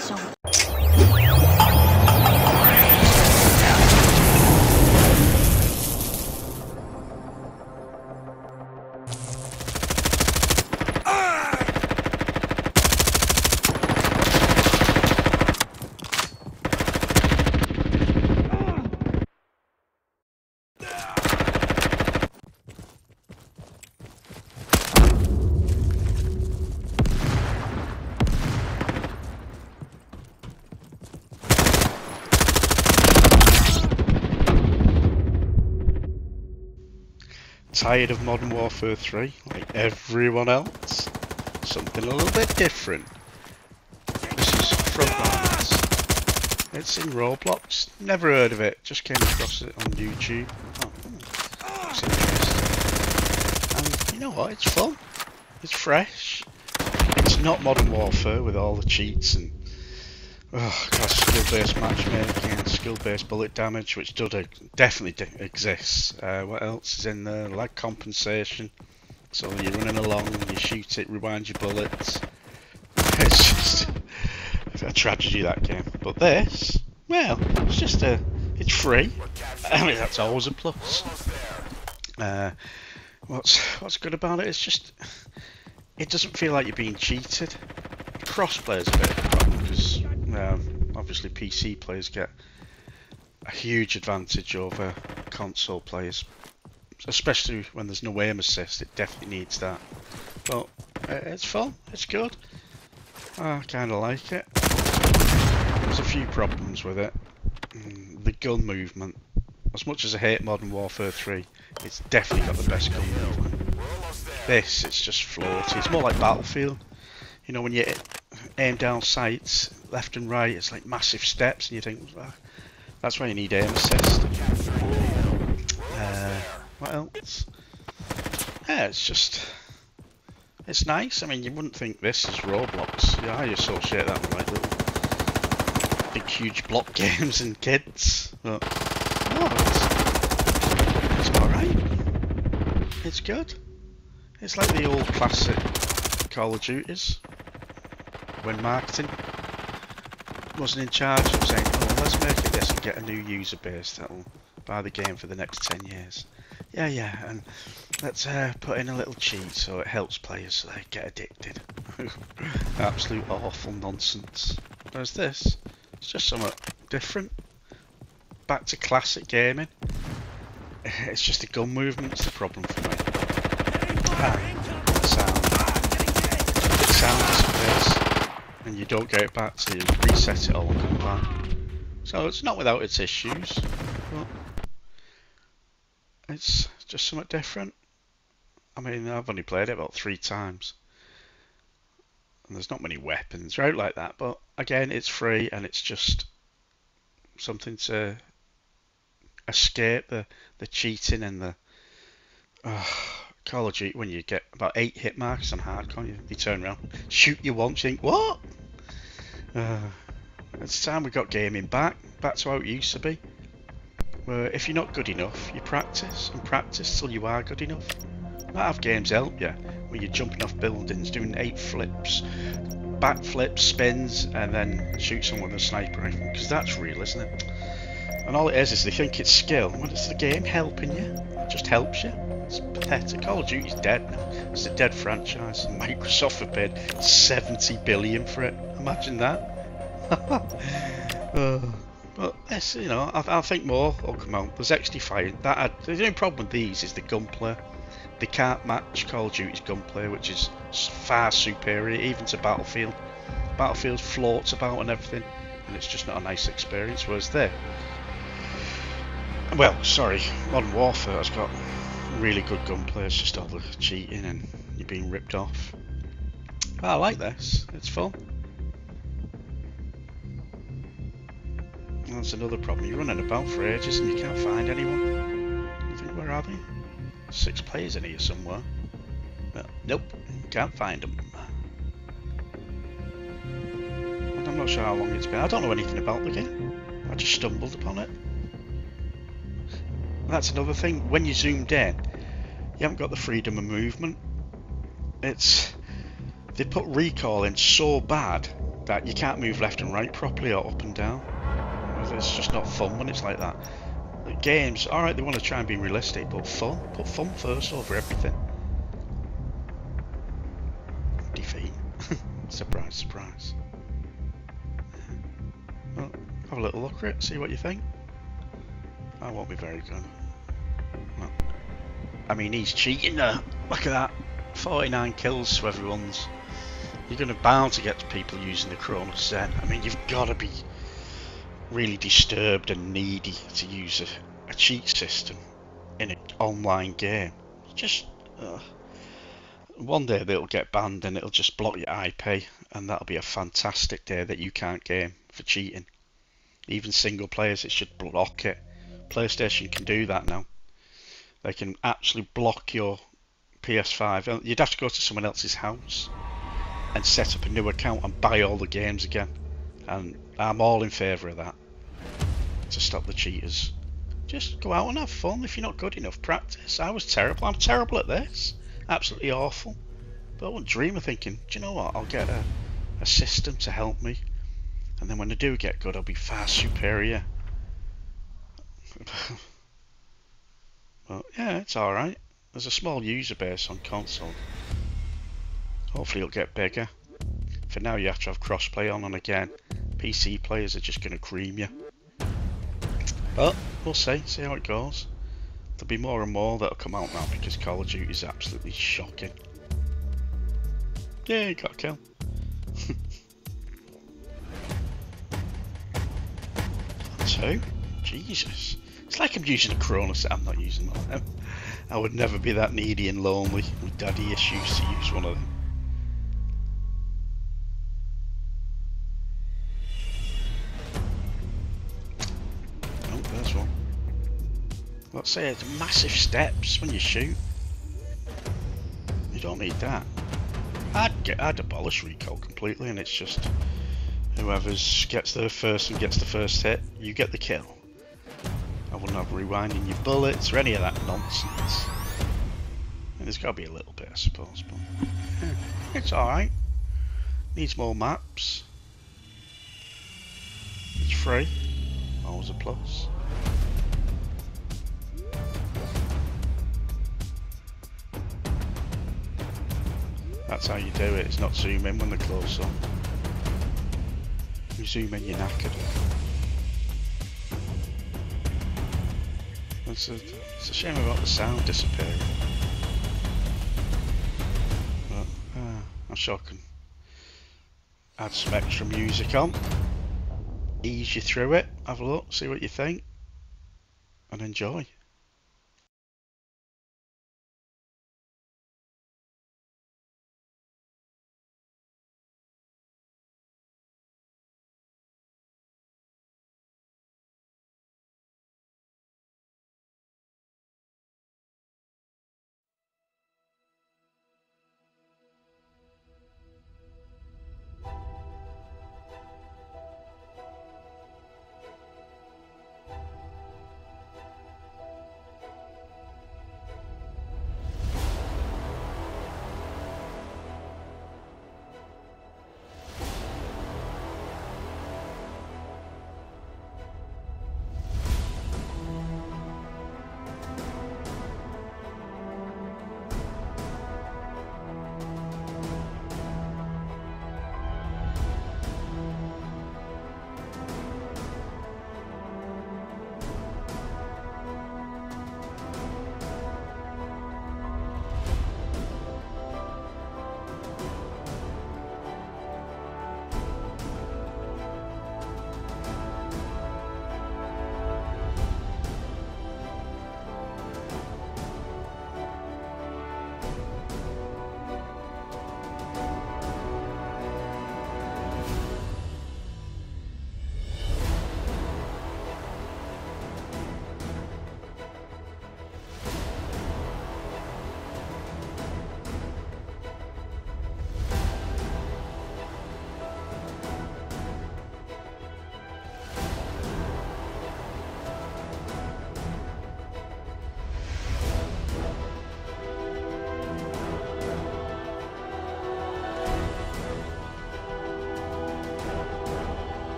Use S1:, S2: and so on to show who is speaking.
S1: 시 청.
S2: Tired of Modern Warfare 3, like everyone else? Something a little bit different. This is Frontlines. It's in Roblox. Never heard of it. Just came across it on YouTube. Oh, hmm, interesting. And you know what? It's fun. It's fresh. It's not Modern Warfare with all the cheats and Oh, gosh, skill-based matchmaking, skill-based bullet damage, which does definitely exists. Uh, what else is in there? Lag compensation. So you're running along, you shoot it, rewind your bullets. It's just a tragedy that game. But this, well, it's just a, it's free. I mean, that's always a plus. Uh, what's what's good about it? It's just, it doesn't feel like you're being cheated. Crossplay is a bit of a problem because um, obviously PC players get a huge advantage over console players, especially when there's no aim assist. It definitely needs that. But uh, it's fun. It's good. I kind of like it. There's a few problems with it. Mm, The gun movement. As much as I hate Modern Warfare 3, it's definitely got the best gun movement. This, it's just floaty. It's more like Battlefield. You know, when you aim down sights, left and right, it's like massive steps, and you think, "Ah, that's why you need aim assist. Uh, what else? Yeah, it's just, it's nice. I mean, you wouldn't think this is Roblox. Yeah, I associate that with like little, big, huge block games and kids. But no, it's, it's all right. It's good. It's like the old classic Call of Duties when marketing wasn't in charge of saying, oh, let's make it this and get a new user base that'll buy the game for the next 10 years. Yeah, yeah, and let's uh, put in a little cheat so it helps players so they get addicted. Absolute awful nonsense. Whereas this, it's just somewhat different. Back to classic gaming. It's just the gun movement's the problem for me. Ah, the sound. The sound disappears and you don't get it back so you reset it all and come back. So it's not without its issues, but it's just somewhat different. I mean, I've only played it about three times. And there's not many weapons right like that, but again, it's free and it's just something to escape the, the cheating and the uh, Call of Duty when you get about eight hit marks on hardcore, you, you turn around, shoot you once, you think, what? Uh, it's time we got gaming back, back to how it used to be. Where if you're not good enough, you practice and practice till you are good enough. Might have games help you, where you're jumping off buildings, doing eight flips, backflips, spins, and then shoot someone with a sniper rifle, because that's real, isn't it? And all it is is they think it's skill. When it's the game helping you, it just helps you. It's pathetic. Call of Duty's dead now. It's a dead franchise. Microsoft have paid 70 billion for it. Imagine that. uh, but yes, you know, I, I think more will come out. There's XDefiant. That had, the only problem with these is the gunplay. They can't match Call of Duty's gunplay, which is far superior, even to Battlefield. Battlefield floats about and everything, and it's just not a nice experience. Whereas there, well, sorry, Modern Warfare has got really good gunplay. It's just all the cheating and you're being ripped off. But I like this. It's fun. That's another problem. You're running about for ages and you can't find anyone. You think, where are they? Six players in here somewhere. Well, nope, can't find them. And I'm not sure how long it's been. I don't know anything about the game. I just stumbled upon it. That's another thing. When you zoomed in, you haven't got the freedom of movement. It's they put recall in so bad that you can't move left and right properly or up and down. It's just not fun when it's like that. The Games, alright, they want to try and be realistic, but fun. Put fun first over everything. Defeat. surprise, surprise. Well, have a little look at it, see what you think. That won't be very good. I mean, he's cheating there. Look at that. 49 kills to everyone's. You're going to bound to get people using the Cronus Zen. I mean, you've got to be really disturbed and needy to use a, a cheat system in an online game. Just uh, one day they'll get banned and it'll just block your IP, and that'll be a fantastic day that you can't game for cheating. Even single players, it should block it. PlayStation can do that now. They can actually block your PS5. You'd have to go to someone else's house and set up a new account and buy all the games again. And I'm all in favour of that. To stop the cheaters. Just go out and have fun. If you're not good enough, practice. I was terrible. I'm terrible at this. Absolutely awful. But I wouldn't dream of thinking, do you know what? I'll get a, a system to help me. And then when I do get good, I'll be far superior. but yeah, it's alright. There's a small user base on console. Hopefully it'll get bigger. For now you have to have crossplay on and again. PC players are just going to cream you. But we'll see, see how it goes. There'll be more and more that'll come out now because Call of Duty is absolutely shocking. Yeah, got a kill. Two? Jesus. It's like I'm using a Cronus. I'm not using one. I would never be that needy and lonely with daddy issues to use one of them. Oh, Let's say it's massive steps when you shoot. You don't need that. I'd get, I'd abolish recoil completely, and it's just whoever's gets there first and gets the first hit, you get the kill. Wouldn't have rewinding your bullets or any of that nonsense. There's got to be a little bit, I suppose, but yeah, it's alright. Needs more maps. It's free. Always a plus. That's how you do it, it's not zoom in when they're close up. You zoom in, you're knackered. It's a, it's a shame about the sound disappearing. But, uh, I'm sure I can add some extra music on. Ease you through it, have a look, see what you think, and enjoy.